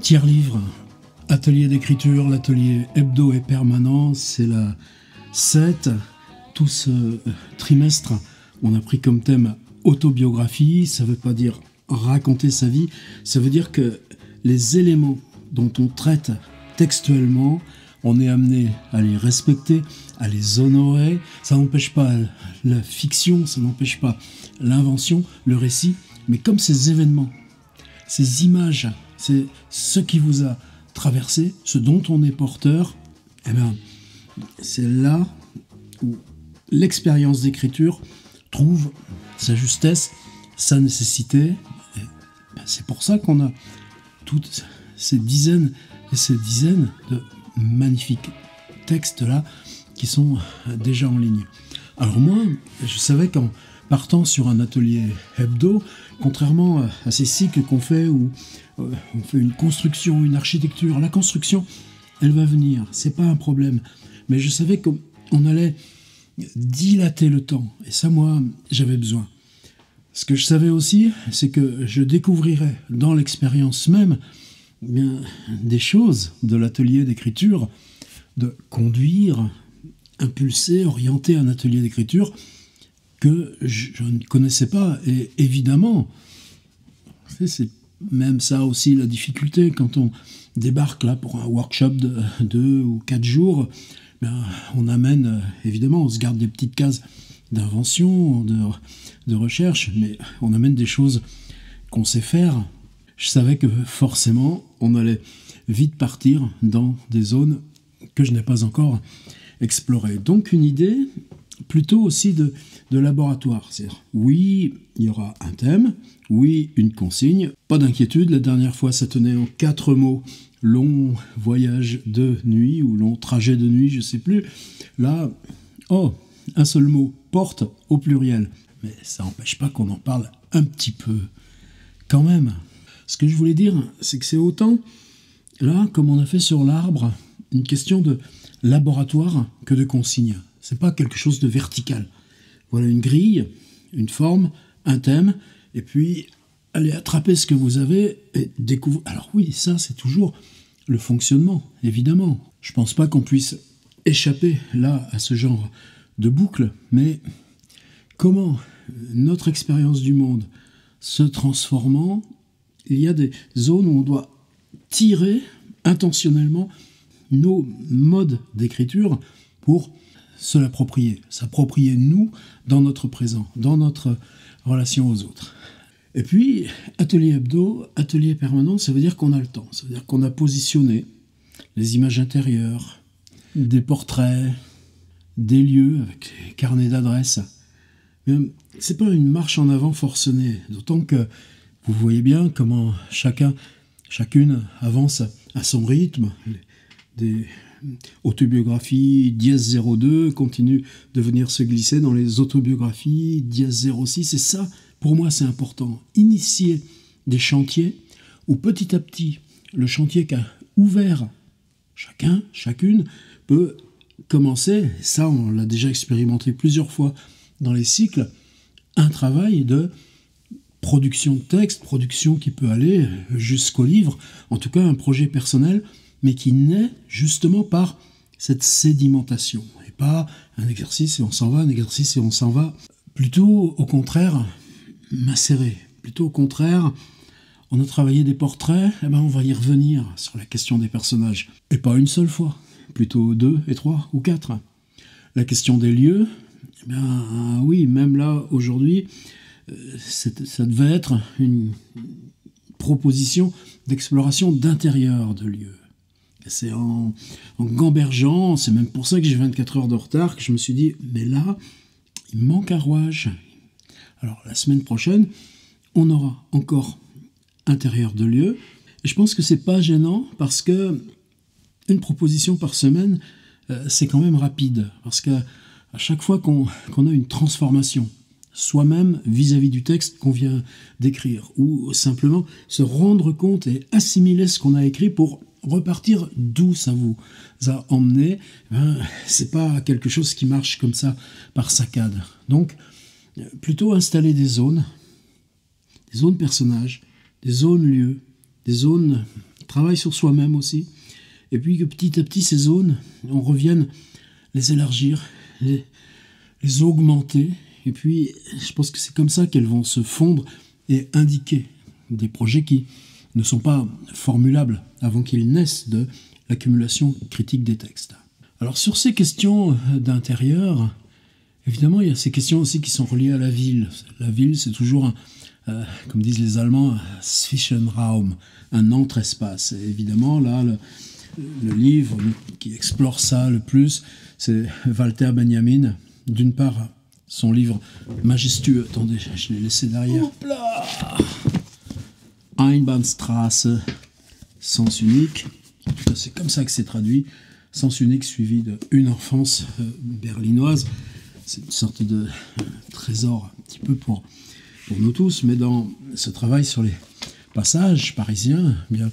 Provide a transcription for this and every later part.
Tiers livre, atelier d'écriture, l'atelier hebdo et permanent, c'est la 7. Tout ce euh, trimestre, on a pris comme thème autobiographie, ça ne veut pas dire raconter sa vie, ça veut dire que les éléments dont on traite textuellement, on est amené à les respecter, à les honorer. Ça n'empêche pas la fiction, ça n'empêche pas l'invention, le récit, mais comme ces événements, ces images, c'est ce qui vous a traversé, ce dont on est porteur, eh bien, c'est là où l'expérience d'écriture trouve sa justesse, sa nécessité. Ben, c'est pour ça qu'on a toutes ces dizaines et ces dizaines de magnifiques textes-là qui sont déjà en ligne. Alors moi, je savais qu'en partant sur un atelier hebdo, contrairement à ces cycles qu'on fait où on fait une construction, une architecture, la construction, elle va venir, c'est pas un problème. Mais je savais qu'on allait dilater le temps, et ça, moi, j'avais besoin. Ce que je savais aussi, c'est que je découvrirais dans l'expérience même bien, des choses de l'atelier d'écriture, de conduire, impulser, orienter un atelier d'écriture que je, ne connaissais pas. Et évidemment, c'est même ça aussi la difficulté quand on débarque là pour un workshop de deux ou quatre jours. Ben, on amène, évidemment, on se garde des petites cases d'invention, de, de recherche, mais on amène des choses qu'on sait faire. Je savais que forcément, on allait vite partir dans des zones que je n'ai pas encore explorées. Donc une idée plutôt aussi de, laboratoire. Oui, il y aura un thème, oui, une consigne. Pas d'inquiétude, la dernière fois ça tenait en quatre mots. Long voyage de nuit ou long trajet de nuit, je sais plus. Là, oh, un seul mot, porte au pluriel. Mais ça n'empêche pas qu'on en parle un petit peu. Quand même. Ce que je voulais dire, c'est que c'est autant, là, comme on a fait sur l'arbre, une question de laboratoire que de consigne. C'est pas quelque chose de vertical. Voilà une grille, une forme, un thème, et puis allez attraper ce que vous avez et découvrir. Alors oui, ça c'est toujours le fonctionnement, évidemment. Je pense pas qu'on puisse échapper là à ce genre de boucle, mais comment notre expérience du monde se transformant, il y a des zones où on doit tirer intentionnellement nos modes d'écriture pour se l'approprier, s'approprier nous dans notre présent, dans notre relation aux autres. Et puis, atelier hebdo, atelier permanent, ça veut dire qu'on a le temps, ça veut dire qu'on a positionné les images intérieures, des portraits, des lieux avec les carnets d'adresses. C'est pas une marche en avant forcenée, d'autant que vous voyez bien comment chacun, chacune avance à son rythme. Des autobiographie dièse 02 continue de venir se glisser dans les autobiographies dièse 06. Et ça, pour moi, c'est important. Initier des chantiers où petit à petit, le chantier qu'a ouvert chacun, chacune, peut commencer, ça on l'a déjà expérimenté plusieurs fois dans les cycles, un travail de production de texte, production qui peut aller jusqu'au livre, en tout cas un projet personnel mais qui naît justement par cette sédimentation, et pas un exercice et on s'en va, un exercice et on s'en va. Plutôt au contraire, macérer. Plutôt au contraire, on a travaillé des portraits, eh ben on va y revenir sur la question des personnages. Et pas une seule fois, plutôt deux et trois ou quatre. La question des lieux, eh ben oui, même là, aujourd'hui, euh, ça devait être une proposition d'exploration d'intérieur de lieux c'est en, gambergeant, c'est même pour ça que j'ai 24 heures de retard, que je me suis dit, mais là, il manque un rouage. Alors la semaine prochaine, on aura encore intérieur de lieu. Et je pense que c'est pas gênant parce que une proposition par semaine, euh, c'est quand même rapide. Parce qu'à chaque fois qu'on a une transformation, soi-même vis-à-vis du texte qu'on vient d'écrire, ou simplement se rendre compte et assimiler ce qu'on a écrit pour repartir d'où ça vous a emmené, ben, c'est pas quelque chose qui marche comme ça par saccade. Donc, plutôt installer des zones, des zones personnages, des zones lieux, des zones travaille sur soi-même aussi, et puis que petit à petit ces zones, on revienne les élargir, les augmenter, et puis je pense que c'est comme ça qu'elles vont se fondre et indiquer des projets qui ne sont pas formulables avant qu'ils naissent de l'accumulation critique des textes. Alors sur ces questions d'intérieur, évidemment, il y a ces questions aussi qui sont reliées à la ville. La ville, c'est toujours, euh, comme disent les Allemands, un Zwischenraum, un entre-espace. Et évidemment, là, le, le, livre qui explore ça le plus, c'est Walter Benjamin. D'une part, son livre majestueux, attendez, je l'ai laissé derrière. Einbahnstraße, sens unique. C'est comme ça que c'est traduit. Sens unique suivi de une enfance euh, berlinoise. C'est une sorte de euh, trésor un petit peu pour, pour nous tous. Mais dans ce travail sur les passages parisiens, eh bien,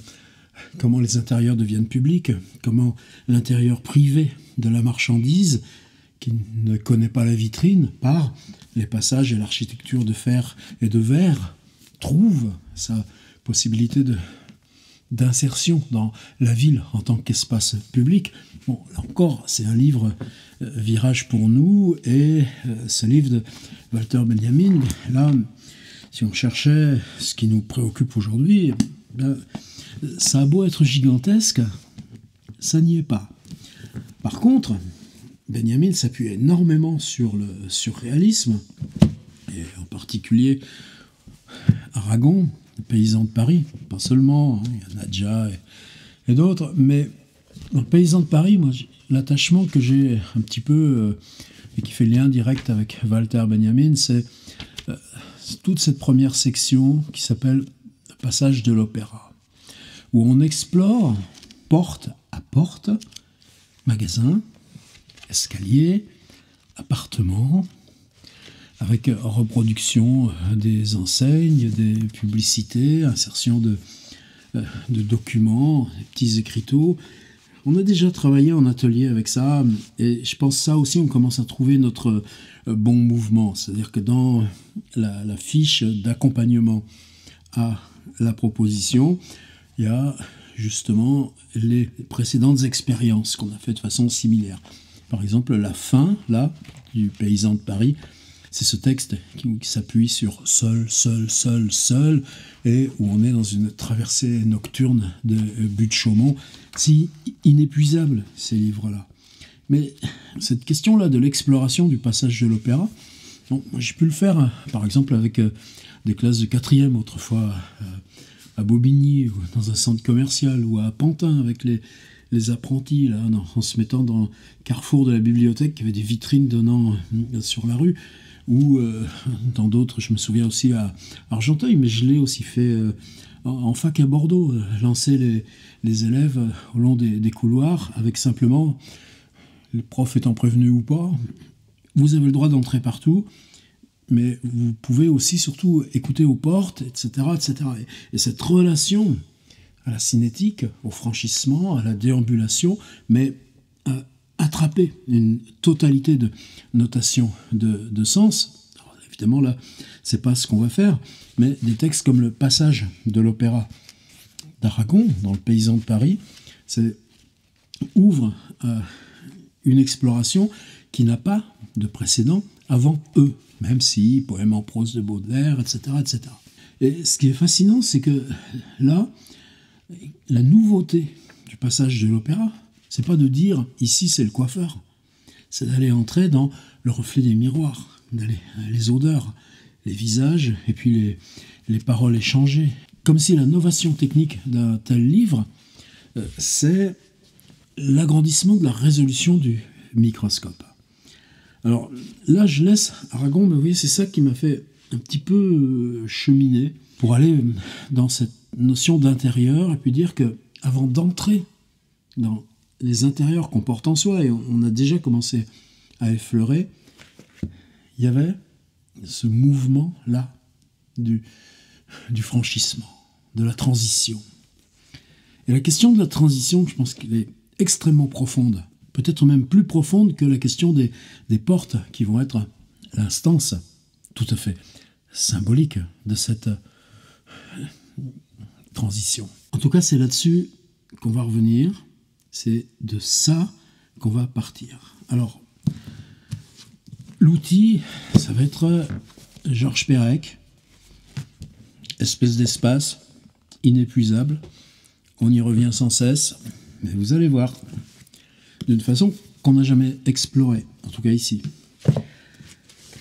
comment les intérieurs deviennent publics, comment l'intérieur privé de la marchandise, qui ne connaît pas la vitrine, par les passages et l'architecture de fer et de verre, trouve sa possibilité d'insertion dans la ville en tant qu'espace public. Bon, là encore, c'est un livre euh, virage pour nous, et euh, ce livre de Walter Benjamin, là, si on cherchait ce qui nous préoccupe aujourd'hui, ben, ça a beau être gigantesque, ça n'y est pas. Par contre, Benjamin s'appuie énormément sur le surréalisme, et en particulier Aragon, les paysans de Paris, pas seulement, hein, il y a Nadja et, d'autres, mais dans Paysan de Paris, moi, l'attachement que j'ai un petit peu, euh, et qui fait lien direct avec Walter Benjamin, c'est euh, toute cette première section qui s'appelle le passage de l'opéra, où on explore porte à porte, magasin, escalier, appartement, avec reproduction euh, des enseignes, des publicités, insertion de, euh, de documents, des petits écriteaux. On a déjà travaillé en atelier avec ça, et je pense ça aussi, on commence à trouver notre euh, bon mouvement. C'est-à-dire que dans la, la fiche d'accompagnement à la proposition, il y a justement les précédentes expériences qu'on a fait de façon similaire. Par exemple, la fin, là, du paysan de Paris, c'est ce texte qui, s'appuie sur seul, seul, seul, seul, et où on est dans une traversée nocturne de but de Chaumont. Si inépuisable, ces livres-là. Mais cette question-là de l'exploration du passage de l'opéra, j'ai pu le faire, par exemple, avec euh, des classes de quatrième autrefois euh, à Bobigny, ou dans un centre commercial, ou à Pantin, avec les, les apprentis, là, en se mettant dans le carrefour de la bibliothèque, qui avait des vitrines donnant euh, sur la rue ou euh, dans d'autres, je me souviens aussi à Argenteuil, mais je l'ai aussi fait euh, en, fac à Bordeaux, euh, lancer les, élèves au long des, couloirs avec simplement, le prof étant prévenu ou pas, vous avez le droit d'entrer partout, mais vous pouvez aussi surtout écouter aux portes, etc. etc. Et, et cette relation à la cinétique, au franchissement, à la déambulation, mais attraper une totalité de notation de, sens. évidemment, là, c'est pas ce qu'on va faire, mais des textes comme le passage de l'opéra d'Aragon dans Le Paysan de Paris, c'est ouvre euh, une exploration qui n'a pas de précédent avant eux, même si poème en prose de Baudelaire, etc., etc. Et ce qui est fascinant, c'est que là, la nouveauté du passage de l'opéra, c'est pas de dire ici c'est le coiffeur, c'est d'aller entrer dans le reflet des miroirs, euh, les odeurs, les visages et puis les, les paroles échangées. Comme si la novation technique d'un tel livre, euh, c'est l'agrandissement de la résolution du microscope. Alors là, je laisse Aragon, mais vous voyez, c'est ça qui m'a fait un petit peu euh, cheminer pour aller dans cette notion d'intérieur et puis dire que avant d'entrer dans les intérieurs qu'on porte en soi, et on a déjà commencé à effleurer, il y avait ce mouvement-là du, du franchissement, de la transition. Et la question de la transition, je pense qu'elle est extrêmement profonde, peut-être même plus profonde que la question des portes qui vont être l'instance tout à fait symbolique de cette transition. En tout cas, c'est là-dessus qu'on va revenir, c'est de ça qu'on va partir. Alors, l'outil, ça va être Georges Perec, espèce d'espace inépuisable. On y revient sans cesse, mais vous allez voir, d'une façon qu'on n'a jamais explorée, en tout cas ici.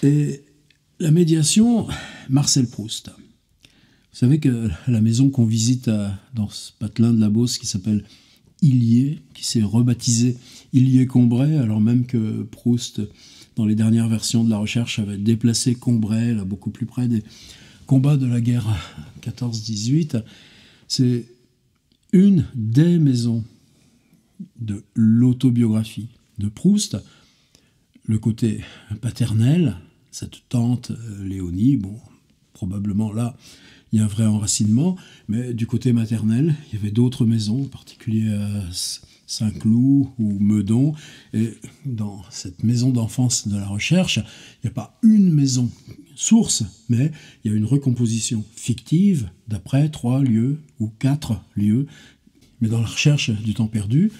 Et la médiation, Marcel Proust. Vous savez que la maison qu'on visite dans ce patelin de la Beauce qui s'appelle Illier, qui s'est rebaptisé Illier-Combray, alors même que Proust, dans les dernières versions de la recherche, avait déplacé Combray, là, beaucoup plus près des combats de la guerre 14-18, c'est une des maisons de l'autobiographie de Proust, le côté paternel, cette tante euh, Léonie, bon, probablement là, il y a un vrai enracinement, mais du côté maternel, il y avait d'autres maisons, en particulier à Saint-Cloud ou Meudon, et dans cette maison d'enfance de la recherche, il n'y a pas une maison source, mais il y a une recomposition fictive d'après trois lieux ou quatre lieux. Mais dans la recherche du temps perdu,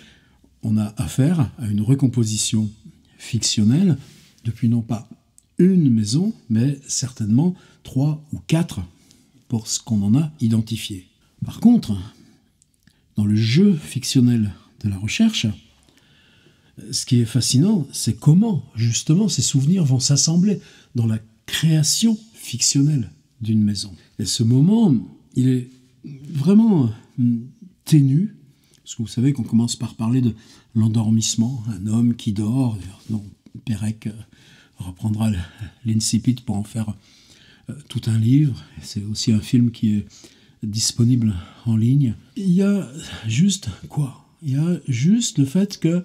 on a affaire à une recomposition fictionnelle depuis non pas une maison, mais certainement trois ou quatre ce qu'on en a identifié. Par contre, dans le jeu fictionnel de la recherche, ce qui est fascinant, c'est comment justement ces souvenirs vont s'assembler dans la création fictionnelle d'une maison. Et ce moment, il est vraiment hum, ténu, parce que vous savez qu'on commence par parler de l'endormissement, un homme qui dort. Non, Pérec euh, reprendra l'incipit pour en faire euh, tout un livre. C'est aussi un film qui est disponible en ligne. Il y a juste quoi? Il y a juste le fait que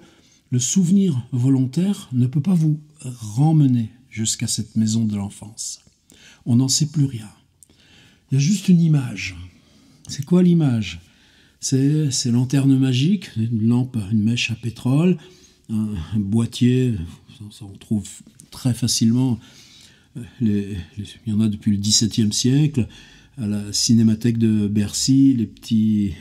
le souvenir volontaire ne peut pas vous remmener jusqu'à cette maison de l'enfance. On n'en sait plus rien. Il y a juste une image. C'est quoi l'image? C'est ces lanternes magiques, une lampe, une mèche à pétrole, un, boîtier, ça, on trouve très facilement, il y en a depuis le XVIIe siècle, à la cinémathèque de Bercy, les petits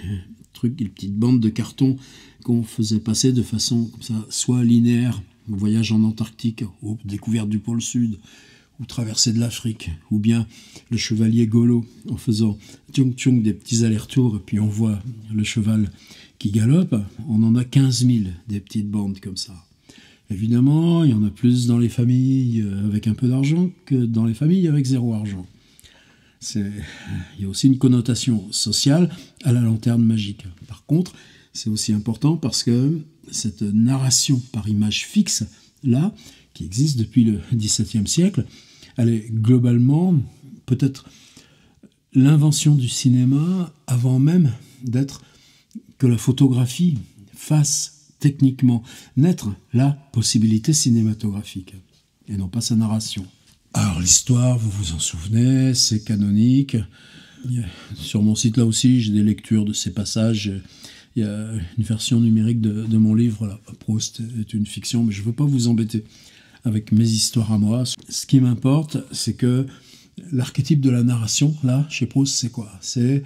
trucs, les petites bandes de carton qu'on faisait passer de façon comme ça, soit linéaire, voyage en Antarctique, ou découverte du pôle Sud, ou traversée de l'Afrique, ou bien le chevalier Golo en faisant tchung tchung des petits allers-retours, et puis on voit le cheval qui galope, on en a 15 000 des petites bandes comme ça. Évidemment, il y en a plus dans les familles avec un peu d'argent que dans les familles avec zéro argent. Il y a aussi une connotation sociale à la lanterne magique. Par contre, c'est aussi important parce que cette narration par image fixe, là, qui existe depuis le XVIIe siècle, elle est globalement peut-être l'invention du cinéma avant même d'être que la photographie fasse techniquement naître la possibilité cinématographique et non pas sa narration. Alors l'histoire, vous vous en souvenez, c'est canonique. Sur mon site là aussi, j'ai des lectures de ces passages il y a une version numérique de, mon livre. Là. Proust est une fiction, mais je ne veux pas vous embêter avec mes histoires à moi. Ce qui m'importe, c'est que l'archétype de la narration, là, chez Proust, c'est quoi? C'est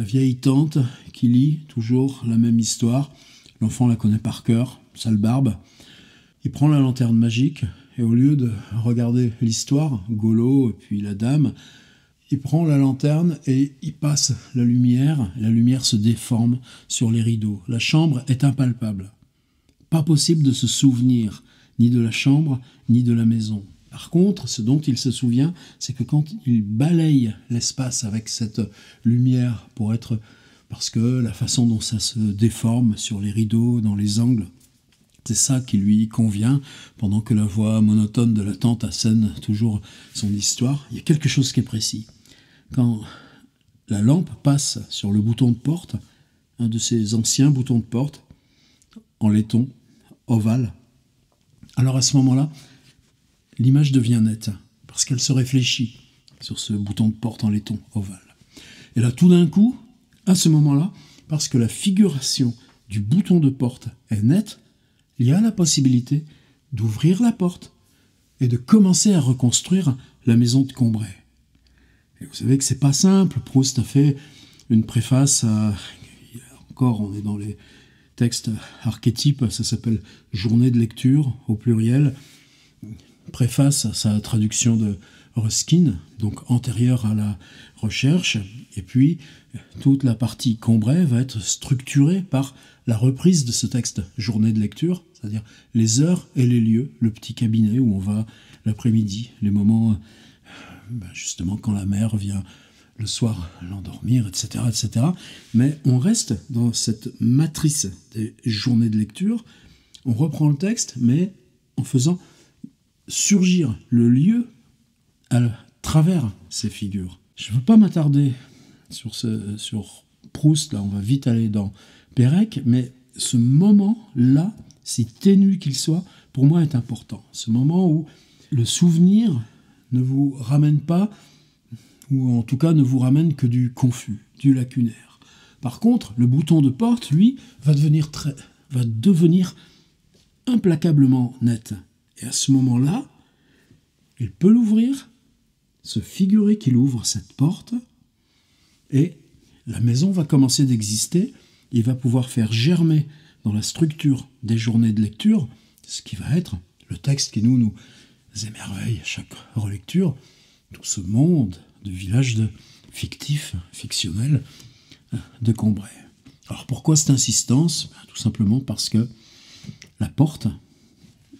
la vieille tante qui lit toujours la même histoire. L'enfant la connaît par cœur, sale barbe. Il prend la lanterne magique et au lieu de regarder l'histoire, Golo et puis la dame, il prend la lanterne et il passe la lumière, la lumière se déforme sur les rideaux. La chambre est impalpable. Pas possible de se souvenir ni de la chambre ni de la maison. Par contre, ce dont il se souvient, c'est que quand il balaye l'espace avec cette lumière pour être parce que la façon dont ça se déforme sur les rideaux, dans les angles, c'est ça qui lui convient, pendant que la voix monotone de la tante assène toujours son histoire. Il y a quelque chose qui est précis quand la lampe passe sur le bouton de porte, un de ces anciens boutons de porte, en laiton, ovale, alors à ce moment-là, l'image devient nette, parce qu'elle se réfléchit sur ce bouton de porte en laiton ovale. Et là, tout d'un coup, à ce moment-là, parce que la figuration du bouton de porte est nette, il y a la possibilité d'ouvrir la porte et de commencer à reconstruire la maison de Combray vous savez que c'est pas simple. Proust a fait une préface y a encore, on est dans les textes archétypes, ça s'appelle Journée de lecture au pluriel. Préface à sa traduction de Ruskin, donc antérieure à la recherche, et puis toute la partie Combray va être structurée par la reprise de ce texte, journée de lecture, c'est-à-dire les heures et les lieux, le petit cabinet où on va l'après-midi, les moments ben justement quand la mère vient le soir l'endormir, etc., etc. Mais on reste dans cette matrice des journées de lecture, on reprend le texte, mais en faisant surgir le lieu à travers ces figures. Je ne veux pas m'attarder sur, Proust, là on va vite aller dans Pérec, mais ce moment-là, si ténu qu'il soit, pour moi est important. Ce moment où le souvenir ne vous ramène pas, ou en tout cas ne vous ramène que du confus, du lacunaire. Par contre, le bouton de porte, lui, va devenir, très, va devenir implacablement net. Et à ce moment-là, il peut l'ouvrir, se figurer qu'il ouvre cette porte, et la maison va commencer d'exister, il va pouvoir faire germer dans la structure des journées de lecture ce qui va être le texte qui nous, émerveille à chaque relecture, tout ce monde de village de fictif, fictionnel, de Combray. Alors pourquoi cette insistance? Ben, Tout simplement parce que la porte,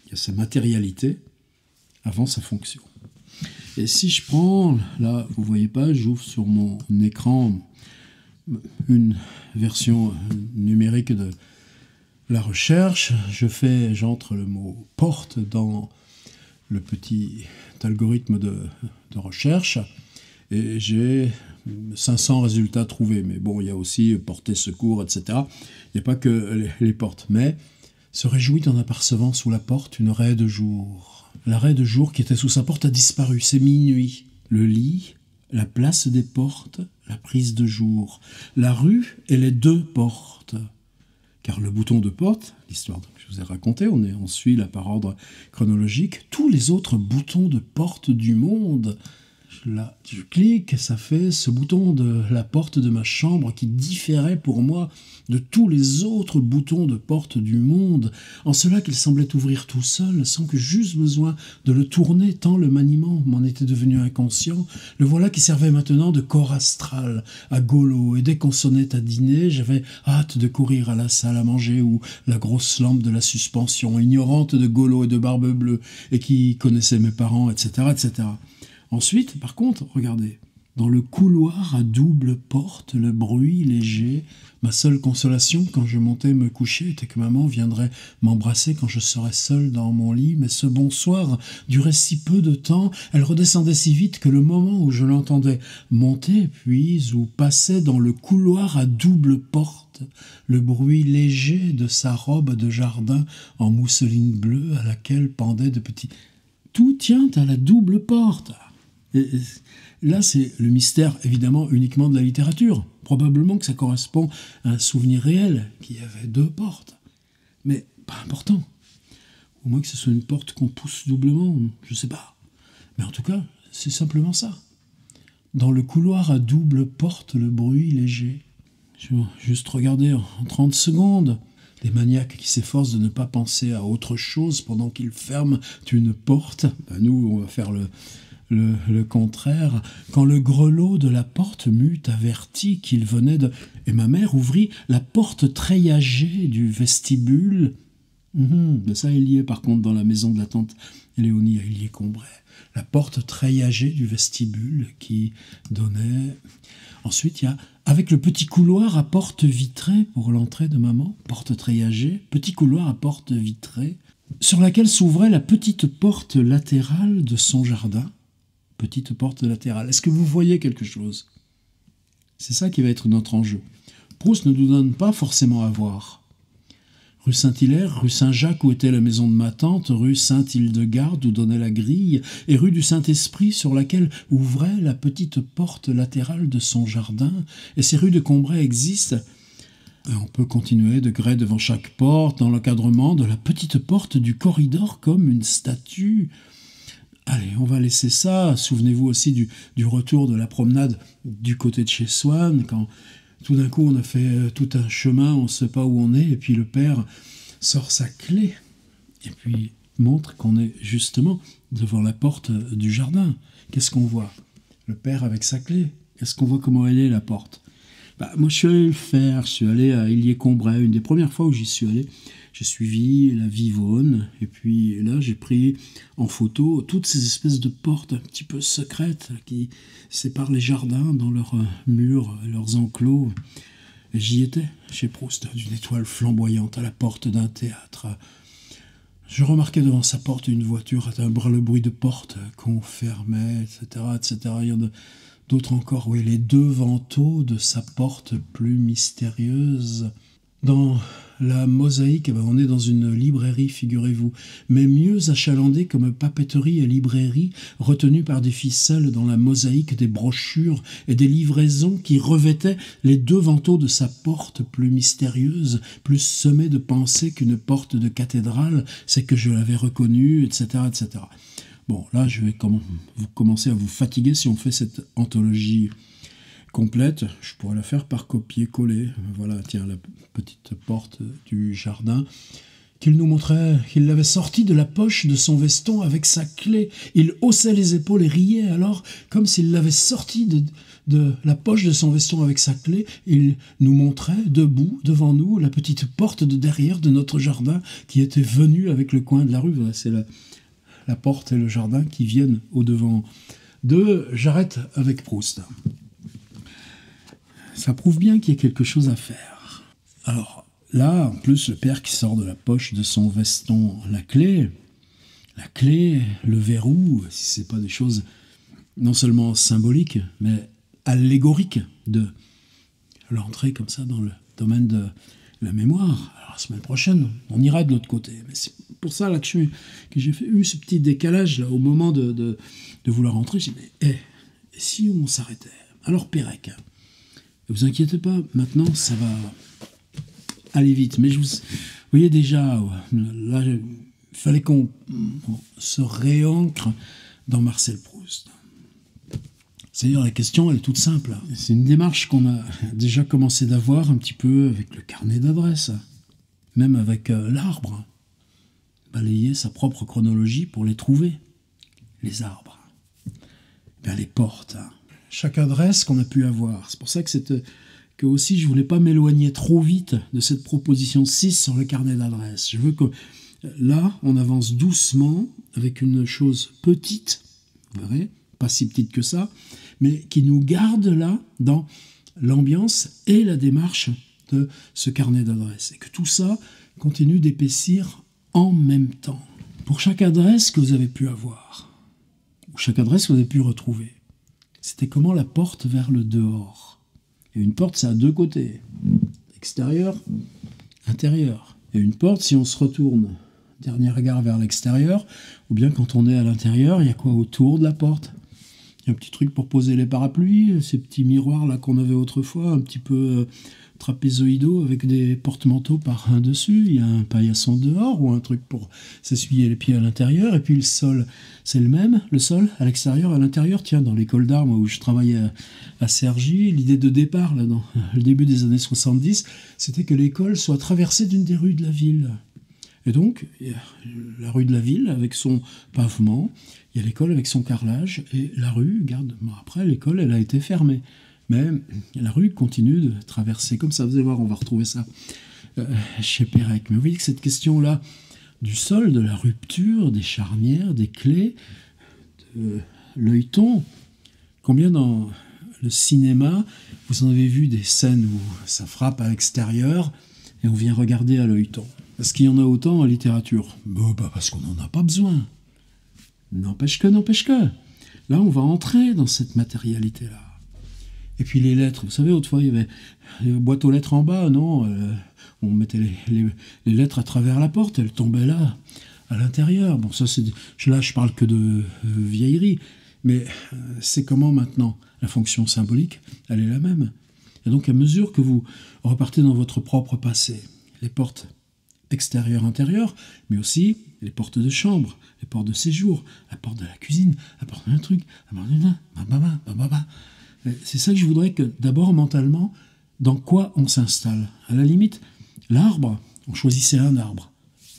il y a sa matérialité avant sa fonction. Et si je prends, là, vous voyez pas, j'ouvre sur mon écran une version numérique de la recherche, je fais, j'entre le mot porte dans le petit algorithme de, recherche et j'ai 500 résultats trouvés. Mais bon, il y a aussi portée secours, etc. Il n'y a pas que les, les portes. Mais se réjouit en apercevant sous la porte une raie de jour L'arrêt de jour qui était sous sa porte a disparu, c'est minuit. Le lit, la place des portes, la prise de jour, la rue et les deux portes. Car le bouton de porte, l'histoire que je vous ai racontée, on, on suit là par ordre chronologique, tous les autres boutons de porte du monde Là, je clique, ça fait ce bouton de la porte de ma chambre qui différait pour moi de tous les autres boutons de porte du monde, en cela qu'il semblait ouvrir tout seul, sans que j'eusse besoin de le tourner, tant le maniement m'en était devenu inconscient. Le voilà qui servait maintenant de corps astral à Golo, et dès qu'on sonnait à dîner, j'avais hâte de courir à la salle à manger où la grosse lampe de la suspension, ignorante de Golo et de Barbe Bleue, et qui connaissait mes parents, etc., etc. Ensuite, par contre, regardez, dans le couloir à double porte, le bruit léger, ma seule consolation quand je montais me coucher était que maman viendrait m'embrasser quand je serais seul dans mon lit, mais ce bonsoir durait si peu de temps, elle redescendait si vite que le moment où je l'entendais monter, puis où passait dans le couloir à double porte, le bruit léger de sa robe de jardin en mousseline bleue à laquelle pendaient de petits... Tout tient à la double porte là, c'est le mystère, évidemment, uniquement de la littérature. Probablement que ça correspond à un souvenir réel, qui avait deux portes. Mais pas important. Au moins que ce soit une porte qu'on pousse doublement, je sais pas. Mais en tout cas, c'est simplement ça. Dans le couloir à double porte, le bruit léger. Je vais juste regarder en 30 secondes. Des maniaques qui s'efforcent de ne pas penser à autre chose pendant qu'ils ferment une porte. Ben nous, on va faire le, le, contraire, quand le grelot de la porte m'eut averti qu'il venait de... Et ma mère ouvrit la porte treillagée du vestibule. Hum, ça, il y est par contre dans la maison de la tante Léonie à Illier-Combray. La porte treillagée du vestibule qui donnait... Ensuite, il y a, avec le petit couloir à porte vitrée pour l'entrée de maman, porte treillagée, petit couloir à porte vitrée, sur laquelle s'ouvrait la petite porte latérale de son jardin, petite porte latérale. Est-ce que vous voyez quelque chose? C'est ça qui va être notre enjeu. Proust ne nous donne pas forcément à voir. Rue Saint-Hilaire, rue Saint-Jacques où était la maison de ma tante, rue Sainte-Hildegarde où donnait la grille, et rue du Saint-Esprit sur laquelle ouvrait la petite porte latérale de son jardin, et ces rues de Combray existent. on peut continuer de grès devant chaque porte, dans l'encadrement de la petite porte du corridor comme une statue. Allez, on va laisser ça. Souvenez-vous aussi du, retour de la promenade du côté de chez Swann, quand tout d'un coup, on a fait euh, tout un chemin, on ne sait pas où on est, et puis le père sort sa clé, et puis montre qu'on est justement devant la porte du jardin. Qu'est-ce qu'on voit? Le père avec sa clé. Est-ce qu'on voit comment elle est, la porte? Bah, Moi, je suis allé le faire. Je suis allé à Illier-Combray, une des premières fois où j'y suis allé. J'ai suivi la Vivonne, et puis là, j'ai pris en photo toutes ces espèces de portes un petit peu secrètes qui séparent les jardins dans leurs euh, murs, leurs enclos. J'y étais, chez Proust, d'une étoile flamboyante à la porte d'un théâtre. Je remarquais devant sa porte une voiture à le bruit de porte qu'on fermait, etc., etc. Il y en a d'autres encore, oui, les deux vantaux de sa porte plus mystérieuse. Dans la mosaïque, eh ben, on est dans une librairie, figurez-vous, mais mieux achalandée comme papeterie et librairie, retenue par des ficelles dans la mosaïque des brochures et des livraisons qui revêtaient les deux vantaux de sa porte plus mystérieuse, plus semée de pensées qu'une porte de cathédrale, c'est que je l'avais reconnue, etc., etc. Bon, là, je vais commencer à vous fatiguer si on fait cette anthologie complète. Je pourrais la faire par copier-coller. Voilà, tiens, la petite porte du jardin qu'il nous montrait, qu'il l'avait sorti de la poche de son veston avec sa clé. Il haussait les épaules et riait alors, comme s'il l'avait sorti de, la poche de son veston avec sa clé. Il nous montrait, debout, devant nous, la petite porte de derrière de notre jardin qui était venue avec le coin de la rue. C'est la, la porte et le jardin qui viennent au-devant de J'arrête avec Proust ça prouve bien qu'il y a quelque chose à faire. Alors là, en plus, le père qui sort de la poche de son veston la clé, la clé, le verrou, si c'est pas des choses non seulement symboliques, mais allégoriques de l'entrée comme ça dans le domaine de la mémoire. Alors la semaine prochaine, on ira de l'autre côté. Mais c'est pour ça là, que, j'ai eu ce petit décalage là, au moment de, de, vouloir rentrer. J'ai dit, mais eh, si on s'arrêtait? Alors Pérec, vous inquiétez pas, maintenant ça va aller vite. Mais je vous, voyez déjà, là, il fallait qu'on se réancre dans Marcel Proust. C'est-à-dire la question, elle est toute simple. C'est une démarche qu'on a déjà commencé d'avoir un petit peu avec le carnet d'adresses, même avec euh, l'arbre. Balayer sa propre chronologie pour les trouver, les arbres. Ben, les portes chaque adresse qu'on a pu avoir. C'est pour ça que, que aussi je voulais pas m'éloigner trop vite de cette proposition 6 sur le carnet d'adresses. Je veux que là, on avance doucement avec une chose petite, vous verrez, pas si petite que ça, mais qui nous garde là dans l'ambiance et la démarche de ce carnet d'adresses. Et que tout ça continue d'épaissir en même temps. Pour chaque adresse que vous avez pu avoir, ou chaque adresse que vous avez pu retrouver, c'était comment la porte vers le dehors? Et une porte, ça a deux côtés. Extérieur, intérieur. Et une porte, si on se retourne, dernier regard vers l'extérieur, ou bien quand on est à l'intérieur, il y a quoi autour de la porte? Un petit truc pour poser les parapluies, ces petits miroirs là qu'on avait autrefois, un petit peu euh, trapézoïdaux avec des porte-manteaux par un dessus, il y a un paillasson dehors ou un truc pour s'essuyer les pieds à l'intérieur, et puis le sol, c'est le même, le sol à l'extérieur, à l'intérieur. Tiens, dans l'école d'art, où je travaillais à, à l'idée de départ, là, dans le début des années 70, c'était que l'école soit traversée d'une des rues de la ville. Et donc, la rue de la ville avec son pavement, il y a l'école avec son carrelage, et la rue, garde, après l'école, elle a été fermée. Mais la rue continue de traverser comme ça. Vous allez voir, on va retrouver ça euh, chez Pérec. Mais vous voyez que cette question-là du sol, de la rupture, des charnières, des clés, de l'œilleton, combien dans le cinéma, vous en avez vu des scènes où ça frappe à l'extérieur et on vient regarder à l'œilleton? Est-ce qu'il y en a autant en littérature? Bah, Parce qu'on n'en a pas besoin. N'empêche que, n'empêche que. Là, on va entrer dans cette matérialité-là. Et puis les lettres, vous savez, autrefois, il y avait une boîte aux lettres en bas, non euh, On mettait les, lettres à travers la porte, elles tombaient là, à l'intérieur. Bon, ça, c'est. Là, je parle que de euh, vieillerie. Mais euh, c'est comment maintenant? La fonction symbolique, elle est la même. Et donc, à mesure que vous repartez dans votre propre passé, les portes extérieures, intérieures, mais aussi les portes de chambre, les portes de séjour, la porte de la cuisine, la porte d'un truc, la porte d'un... C'est ça que je voudrais que d'abord mentalement, dans quoi on s'installe. À la limite, l'arbre, on choisissait un arbre.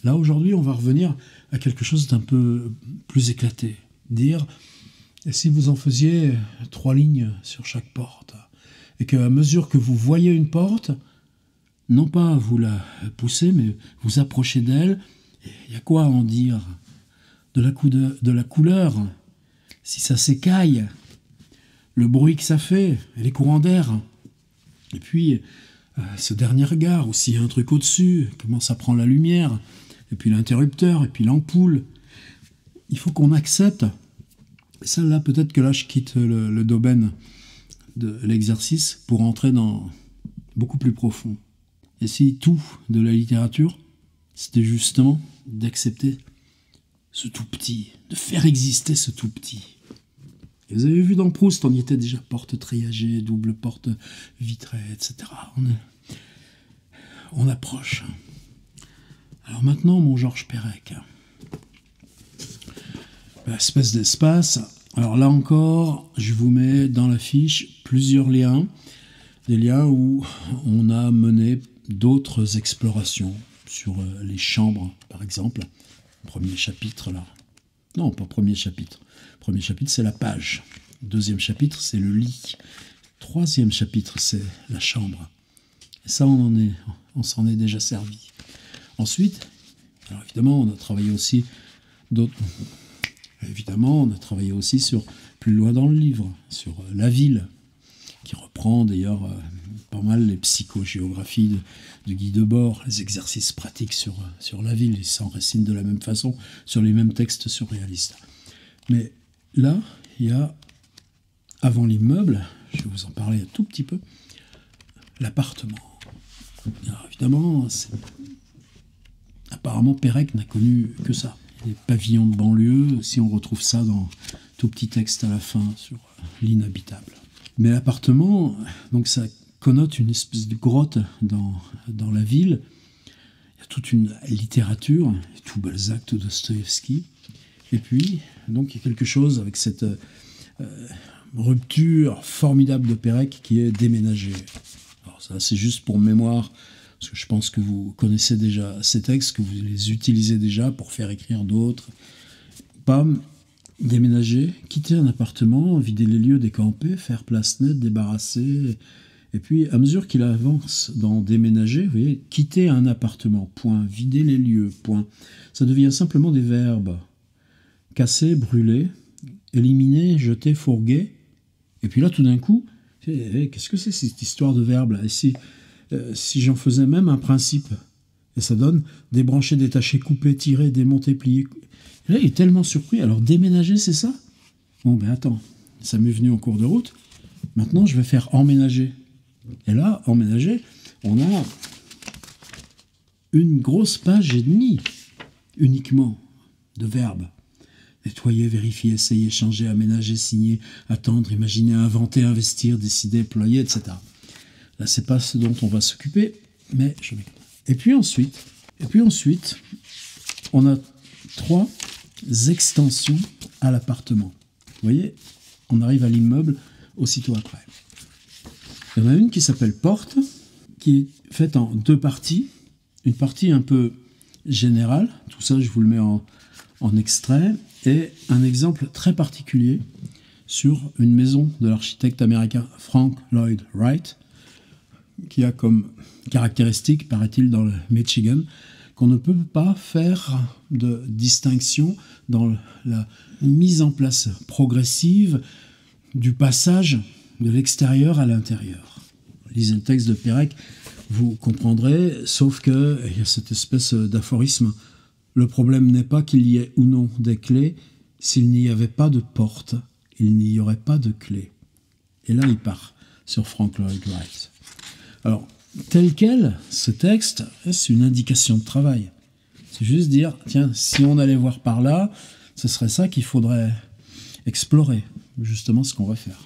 Là, aujourd'hui, on va revenir à quelque chose d'un peu plus éclaté. Dire, si vous en faisiez trois lignes sur chaque porte, et qu'à mesure que vous voyez une porte, non pas vous la poussez, mais vous approchez d'elle, il y a quoi à en dire de la, couleur, si ça s'écaille, le bruit que ça fait, les courants d'air. Et puis, euh, ce dernier regard, aussi un truc au-dessus, comment ça prend la lumière, et puis l'interrupteur, et puis l'ampoule. Il faut qu'on accepte. Celle-là, peut-être que là, je quitte le, domaine de l'exercice pour entrer dans beaucoup plus profond. Et si tout de la littérature, c'était justement d'accepter ce tout petit, de faire exister ce tout petit. vous avez vu dans Proust, on y était déjà porte triagée, double porte vitrée, etc. On, approche. Alors maintenant, mon Georges Perec. Espèce d'espace. Alors là encore, je vous mets dans la fiche plusieurs liens. Des liens où on a mené d'autres explorations sur euh, les chambres, par exemple. Premier chapitre, là. Non, pas premier chapitre. Premier chapitre, c'est la page. Deuxième chapitre, c'est le lit. Troisième chapitre, c'est la chambre. Et ça, on en est, on s'en est déjà servi. Ensuite, alors évidemment, on a travaillé aussi d'autres. Évidemment, on a travaillé aussi sur plus loin dans le livre, sur la ville, qui reprend d'ailleurs euh, pas mal les psychogéographies de, Guy Debord, les exercices pratiques sur, sur la ville, ils s'enracinent de la même façon sur les mêmes textes surréalistes. Mais là, il y a, avant l'immeuble, je vais vous en parler un tout petit peu, l'appartement. évidemment, apparemment, Pérec n'a connu que ça. Les pavillons de banlieue, si on retrouve ça dans tout petit texte à la fin sur l'inhabitable. Mais l'appartement, donc ça connote une espèce de grotte dans, dans la ville. Il y a toute une littérature, tout Balzac, tout Dostoevsky. Et puis, donc, il y a quelque chose avec cette euh, rupture formidable de Pérec qui est déménagé. Alors, ça, c'est juste pour mémoire, parce que je pense que vous connaissez déjà ces textes, que vous les utilisez déjà pour faire écrire d'autres. Pas déménager, quitter un appartement, vider les lieux, décamper, faire place nette, débarrasser, et puis, à mesure qu'il avance dans déménager, vous voyez, quitter un appartement, point, vider les lieux, point, ça devient simplement des verbes. Casser, brûler, éliminer, jeter, fourguer. Et puis là, tout d'un coup, eh, qu'est-ce que c'est cette histoire de verbes là? Et si, euh, si j'en faisais même un principe? Et ça donne débrancher, détacher, couper, tirer, démonter, plier. là, il est tellement surpris. Alors, déménager, c'est ça? Bon, ben attends, ça m'est venu en cours de route. Maintenant, je vais faire emménager. Et là, emménager, on a une grosse page et demie uniquement de verbes. Nettoyer, vérifier, essayer, changer, aménager, signer, attendre, imaginer, inventer, investir, décider, ployer, etc. Là, c'est pas ce dont on va s'occuper, mais je vais. Et puis ensuite, et puis ensuite, on a trois extensions à l'appartement. Vous voyez, on arrive à l'immeuble aussitôt après. Il y en a une qui s'appelle Porte, qui est faite en deux parties. Une partie un peu générale, tout ça je vous le mets en, extrait, et un exemple très particulier sur une maison de l'architecte américain Frank Lloyd Wright, qui a comme caractéristique, paraît-il, dans le Michigan, qu'on ne peut pas faire de distinction dans la mise en place progressive du passage de l'extérieur à l'intérieur. Lisez le texte de Pérec, vous comprendrez, sauf qu'il y a cette espèce d'aphorisme. Le problème n'est pas qu'il y ait ou non des clés, s'il n'y avait pas de porte, il n'y aurait pas de clé. Et là, il part sur Frank Lloyd Wright. Alors, tel quel, ce texte, c'est une indication de travail? C'est juste dire, tiens, si on allait voir par là, ce serait ça qu'il faudrait explorer, justement ce qu'on va faire.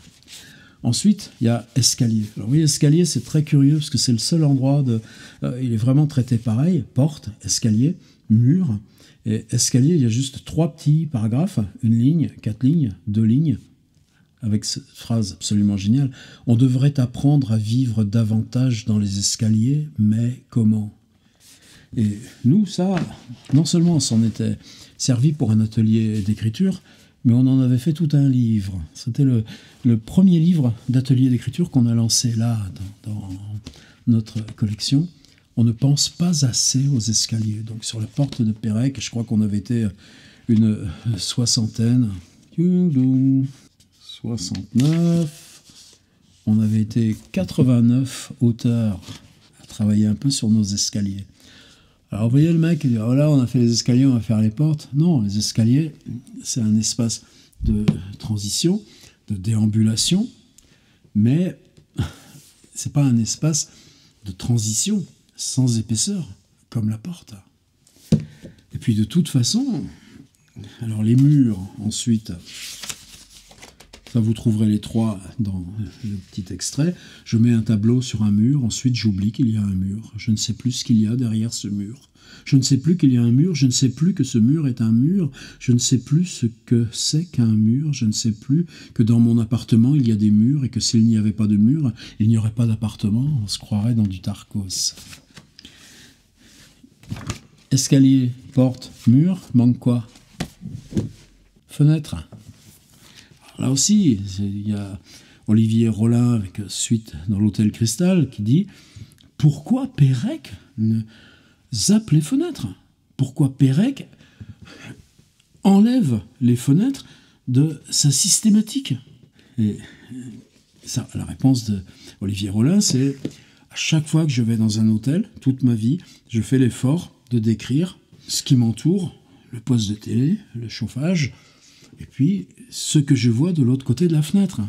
Ensuite, il y a escalier. Alors oui, escalier, c'est très curieux parce que c'est le seul endroit de. Euh, il est vraiment traité pareil porte, escalier, mur. Et escalier, il y a juste trois petits paragraphes, une ligne, quatre lignes, deux lignes, avec cette phrase absolument géniale, on devrait apprendre à vivre davantage dans les escaliers, mais comment? Et nous, ça, non seulement on s'en était servi pour un atelier d'écriture, mais on en avait fait tout un livre. C'était le, premier livre d'atelier d'écriture qu'on a lancé là, dans, notre collection. On ne pense pas assez aux escaliers. Donc sur la porte de Pérec, je crois qu'on avait été une soixantaine. 69. On avait été 89 auteurs à travailler un peu sur nos escaliers. Alors vous voyez le mec, il dit, voilà, on a fait les escaliers, on va faire les portes. Non, les escaliers, c'est un espace de transition, de déambulation, mais c'est pas un espace de transition sans épaisseur, comme la porte. Et puis de toute façon, alors les murs, ensuite, vous trouverez les trois dans le petit extrait. Je mets un tableau sur un mur, ensuite j'oublie qu'il y a un mur. Je ne sais plus ce qu'il y a derrière ce mur. Je ne sais plus qu'il y a un mur, je ne sais plus que ce mur est un mur, je ne sais plus ce que c'est qu'un mur, je ne sais plus que dans mon appartement il y a des murs et que s'il n'y avait pas de mur, il n'y aurait pas d'appartement, on se croirait dans du Tarkos. Escalier, porte, mur, manque quoi? Fenêtre. Là aussi, il y a Olivier Rollin avec Suite dans l'Hôtel Cristal qui dit Pourquoi Pérec ne zappe les fenêtres? Pourquoi Pérec enlève les fenêtres de sa systématique? Et ça, la réponse de Olivier Rollin, c'est à chaque fois que je vais dans un hôtel, toute ma vie, je fais l'effort de décrire ce qui m'entoure, le poste de télé, le chauffage, et puis ce que je vois de l'autre côté de la fenêtre.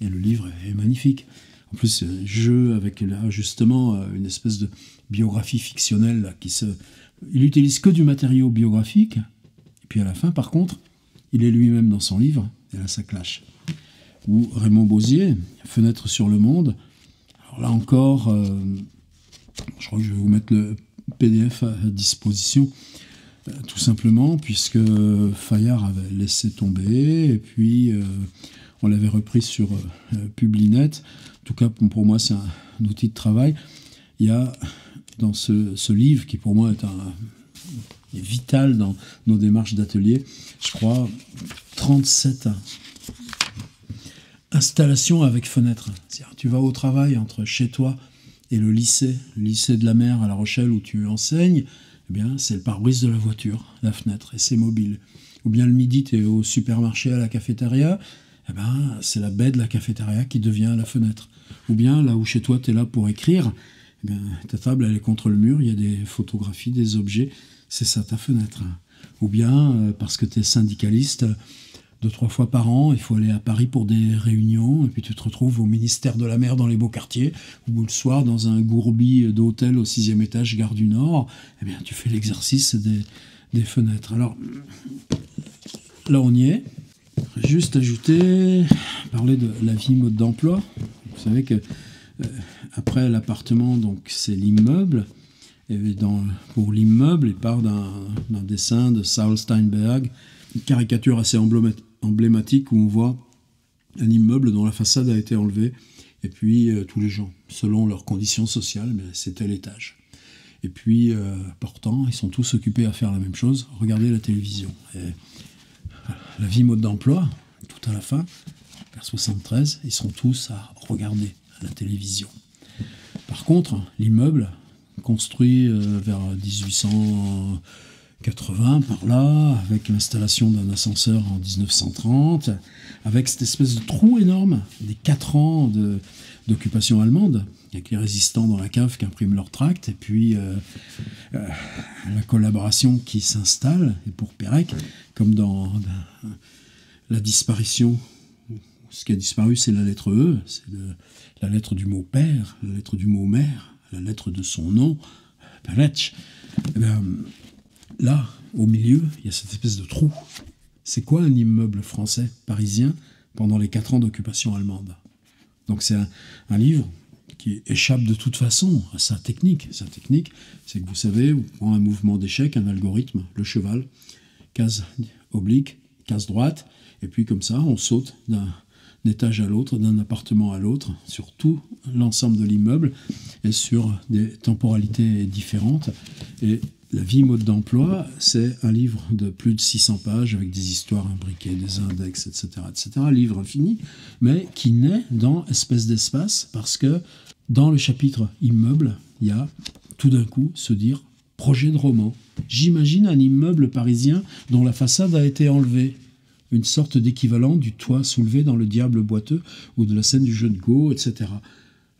Et le livre est magnifique. En plus, jeu avec justement euh, une espèce de biographie fictionnelle qui se. Il utilise que du matériau biographique. Et puis à la fin, par contre, il est lui-même dans son livre. Et là, ça clash. Ou Raymond Bosier, Fenêtre sur le monde. Alors là encore, euh, je crois que je vais vous mettre le PDF à disposition. Tout simplement puisque Fayard avait laissé tomber et puis euh, on l'avait repris sur euh, Publinet. En tout cas, pour moi, c'est un, outil de travail. Il y a dans ce, livre, qui pour moi est, un, vital dans nos démarches d'atelier, je crois, 37 installations avec fenêtre. Tu vas au travail entre chez toi et le lycée, le lycée de la mer à La Rochelle où tu enseignes, eh bien, c'est le pare-brise de la voiture, la fenêtre, et c'est mobile. Ou bien le midi, tu es au supermarché à la cafétéria, eh ben, c'est la baie de la cafétéria qui devient la fenêtre. Ou bien là où chez toi, tu es là pour écrire, eh bien, ta table, elle est contre le mur, il y a des photographies, des objets, c'est ça ta fenêtre. Ou bien, euh, parce que tu es syndicaliste, deux, trois fois par an, il faut aller à Paris pour des réunions, et puis tu te retrouves au ministère de la mer dans les beaux quartiers, ou le soir dans un gourbi d'hôtel au sixième étage, gare du Nord, eh bien tu fais l'exercice des, fenêtres. Alors, là on y est. Juste ajouter, parler de la vie mode d'emploi. Vous savez que euh, après l'appartement, donc c'est l'immeuble. Et pour l'immeuble, il part d'un dessin de Saul Steinberg, une caricature assez emblématique emblématique où on voit un immeuble dont la façade a été enlevée, et puis euh, tous les gens, selon leurs conditions sociales, mais c'était l'étage. Et puis, euh, pourtant, ils sont tous occupés à faire la même chose, regarder la télévision. la vie mode d'emploi, tout à la fin, vers 73, ils sont tous à regarder la télévision. Par contre, l'immeuble, construit euh, vers 1800 80 par là, avec l'installation d'un ascenseur en 1930, avec cette espèce de trou énorme des 4 ans d'occupation allemande, avec les résistants dans la cave qui impriment leur tract, et puis euh, euh, la collaboration qui s'installe, et pour Pérec, comme dans, la disparition, ce qui a disparu c'est la lettre E, c'est la lettre du mot père, la lettre du mot mère, la lettre de son nom, Pérec. Eh Là, au milieu, il y a cette espèce de trou. C'est quoi un immeuble français, parisien, pendant les quatre ans d'occupation allemande? Donc c'est un, livre qui échappe de toute façon à sa technique. Sa technique, c'est que vous savez, on prend un mouvement d'échec, un algorithme, le cheval, case oblique, case droite, et puis comme ça, on saute étage à l'autre, d'un appartement à l'autre, sur tout l'ensemble de l'immeuble et sur des temporalités différentes. La vie mode d'emploi, c'est un livre de plus de 600 pages avec des histoires imbriquées, des index, etc., etc. Livre infini, mais qui naît dans espèce d'espace parce que dans le chapitre immeuble, il y a tout d'un coup se dire projet de roman. J'imagine un immeuble parisien dont la façade a été enlevée, une sorte d'équivalent du toit soulevé dans le diable boiteux ou de la scène du jeu de Go, etc.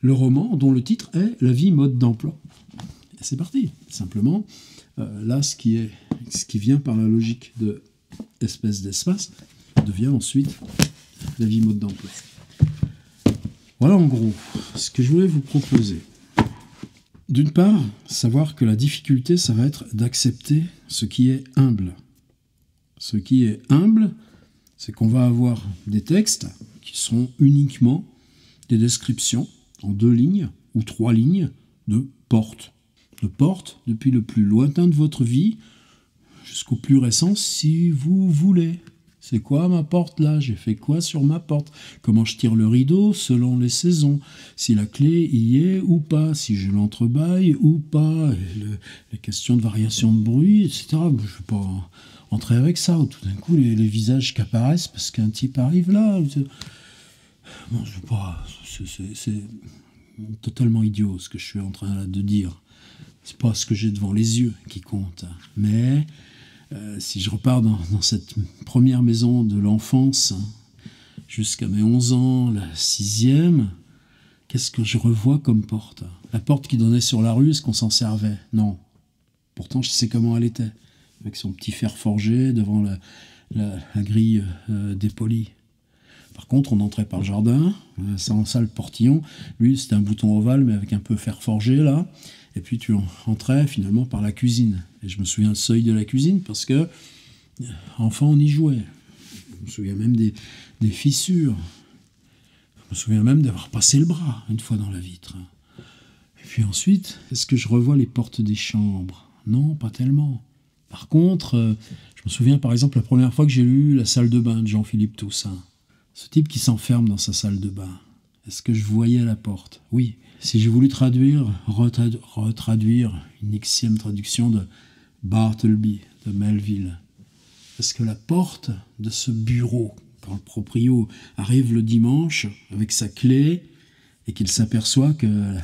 Le roman dont le titre est La vie mode d'emploi. C'est parti. Simplement, euh, là, ce qui, ce qui vient par la logique de espèce d'espace devient ensuite la vie mode d'emploi. Voilà en gros ce que je voulais vous proposer. D'une part, savoir que la difficulté, ça va être d'accepter ce qui est humble. Ce qui est humble, c'est qu'on va avoir des textes qui sont uniquement des descriptions en deux lignes ou trois lignes de portes porte depuis le plus lointain de votre vie jusqu'au plus récent si vous voulez. C'est quoi ma porte là? J'ai fait quoi sur ma porte? Comment je tire le rideau selon les saisons? Si la clé y est ou pas? Si je l'entrebâille ou pas? Les questions de variation de bruit, etc. Je ne vais pas entrer avec ça. Tout d'un coup, les, visages qui apparaissent parce qu'un type arrive là. Bon, je pas. C'est totalement idiot ce que je suis en train de dire. C'est pas ce que j'ai devant les yeux qui compte. Mais euh, si je repars dans, cette première maison de l'enfance, jusqu'à mes 11 ans, la sixième, qu'est-ce que je revois comme porte? La porte qui donnait sur la rue, est-ce qu'on s'en servait? Non. Pourtant, je sais comment elle était, avec son petit fer forgé devant la, grille euh, dépolie. Par contre, on entrait par le jardin, sans ça le portillon. Lui, c'était un bouton ovale, mais avec un peu fer forgé là. Et puis tu entrais finalement par la cuisine. Et je me souviens le seuil de la cuisine parce que, enfant, on y jouait. Je me souviens même des, fissures. Je me souviens même d'avoir passé le bras une fois dans la vitre. Et puis ensuite, est-ce que je revois les portes des chambres? Non, pas tellement. Par contre, euh, je me souviens par exemple la première fois que j'ai lu La salle de bain de Jean-Philippe Toussaint. Ce type qui s'enferme dans sa salle de bain. Est-ce que je voyais la porte? Oui, si j'ai voulu traduire, retraduire une xième traduction de Bartleby, de Melville, est-ce que la porte de ce bureau, quand le proprio arrive le dimanche avec sa clé et qu'il s'aperçoit que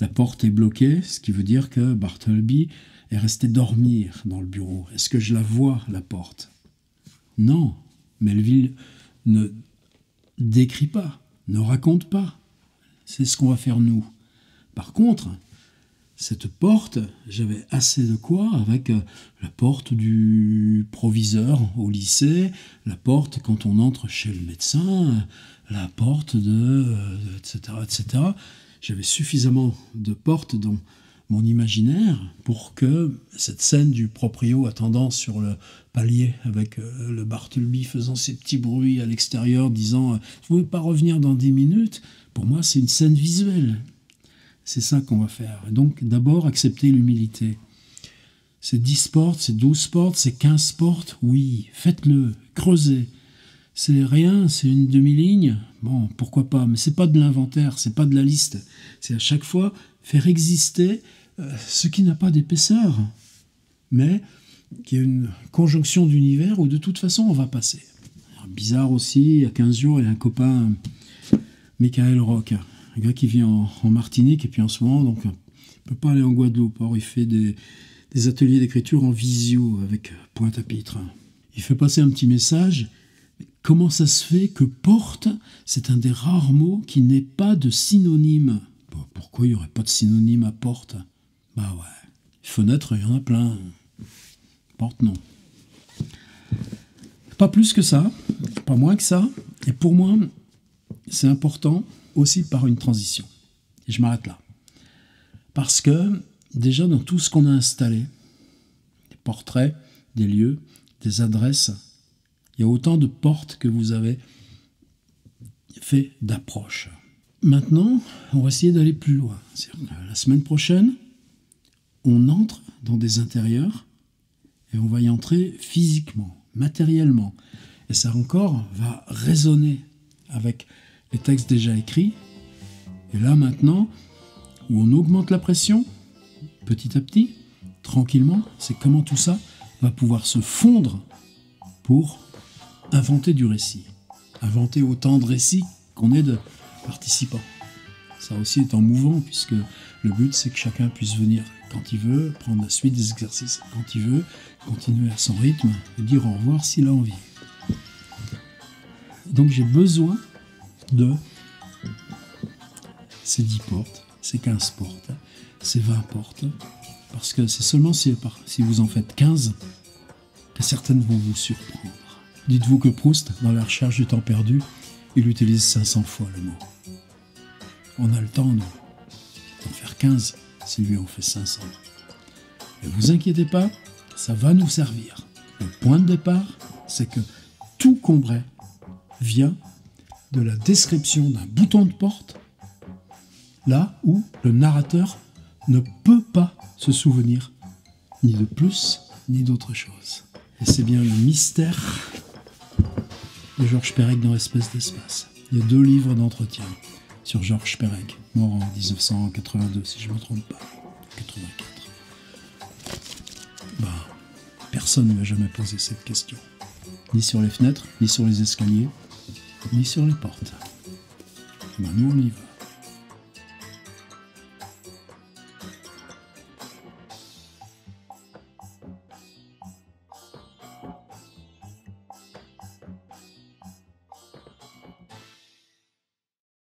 la porte est bloquée, ce qui veut dire que Bartleby est resté dormir dans le bureau. Est-ce que je la vois, la porte? Non, Melville ne décrit pas, ne raconte pas. C'est ce qu'on va faire nous. Par contre, cette porte, j'avais assez de quoi avec euh, la porte du proviseur au lycée, la porte quand on entre chez le médecin, la porte de... etc. Euh, etc. J'avais suffisamment de portes dans mon imaginaire pour que cette scène du proprio attendant sur le palier avec euh, le Bartleby faisant ses petits bruits à l'extérieur disant Vous ne pouvez pas revenir dans dix minutes ?» Pour moi, c'est une scène visuelle. C'est ça qu'on va faire. donc, d'abord, accepter l'humilité. C'est 10 portes, c'est 12 portes, c'est 15 portes. Oui, faites-le, creusez. C'est rien, c'est une demi-ligne. Bon, pourquoi pas, mais c'est pas de l'inventaire, c'est pas de la liste. C'est à chaque fois faire exister euh, ce qui n'a pas d'épaisseur, mais qui est une conjonction d'univers où de toute façon on va passer. bizarre aussi, il y a 15 jours, il y a un copain Michael Rock, un gars qui vit en, Martinique et puis en ce moment, donc, il peut pas aller en Guadeloupe. Or, il fait des, ateliers d'écriture en visio avec Pointe-à-Pitre. Il fait passer un petit message. Comment ça se fait que porte, c'est un des rares mots qui n'est pas de synonyme? Pourquoi il n'y aurait pas de synonyme à porte? Bah ouais. Fenêtre, il y en a plein. Porte, non. Pas plus que ça, pas moins que ça. Et pour moi, c'est important aussi par une transition. Et je m'arrête là. Parce que déjà dans tout ce qu'on a installé, des portraits, des lieux, des adresses, il y a autant de portes que vous avez fait d'approches. Maintenant, on va essayer d'aller plus loin. La semaine prochaine, on entre dans des intérieurs et on va y entrer physiquement, matériellement. Et ça encore va résonner avec les textes déjà écrits. Et là maintenant, où on augmente la pression, petit à petit, tranquillement, c'est comment tout ça va pouvoir se fondre pour inventer du récit. Inventer autant de récits qu'on est de participants. Ça aussi est en mouvant, puisque le but c'est que chacun puisse venir quand il veut, prendre la suite des exercices quand il veut, continuer à son rythme et dire au revoir s'il a envie. Donc j'ai besoin de ces 10 portes, ces 15 portes, ces 20 portes, parce que c'est seulement si, si vous en faites 15 que certaines vont vous surprendre. Dites-vous que Proust, dans la recherche du temps perdu, il utilise 500 fois le mot. On a le temps, nous, d'en faire 15 si lui en fait 500. Ne vous inquiétez pas, ça va nous servir. Le point de départ, c'est que tout Combray vient de la description d'un bouton de porte, là où le narrateur ne peut pas se souvenir ni de plus ni d'autre chose. Et c'est bien le mystère de Georges Perec dans Espèce d'espace. Il y a deux livres d'entretien sur Georges Perec, mort en 1982 si je ne me trompe pas. 84. Ben, personne ne m'a jamais posé cette question. Ni sur les fenêtres, ni sur les escaliers, ni sur les portes. Nous on y va.